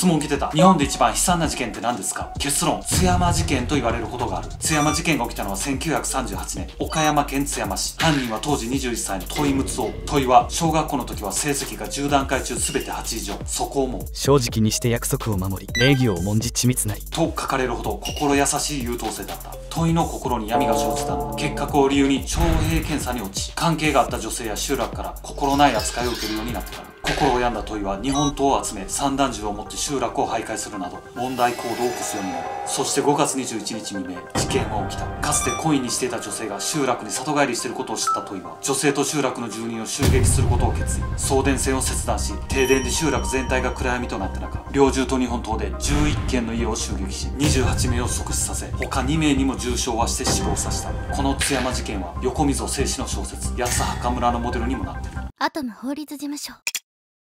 質問来てた。日本で一番悲惨な事件って何ですか？結論津山事件と言われることがある。津山事件が起きたのは1938年。岡山県津山市。犯人は当時21歳の問睦夫問は小学校の時は成績が10段階中全て8以上。そこをも正直にして約束を守り礼儀を重んじ緻密なり。と書かれるほど心優しい優等生だった。問いの心に闇が生じたの。結核を理由に徴兵検査に落ち関係があった女性や集落から心ない扱いを受けるようになってから心を病んだ問いは日本刀を集め散弾銃を持って集落を徘徊するなど問題行動を起こすようになる。そして5月21日未明事件は起きた。かつて恋にしていた女性が集落に里帰りしていることを知った問いは女性と集落の住人を襲撃することを決意送電線を切断し停電で集落全体が暗闇となった中猟銃と日本刀で11軒の家を襲撃し28名を即死させ他2名にも重傷はして死亡させた。この津山事件は横溝正史の小説八つ墓村のモデルにもなっている。アトム法律事務所。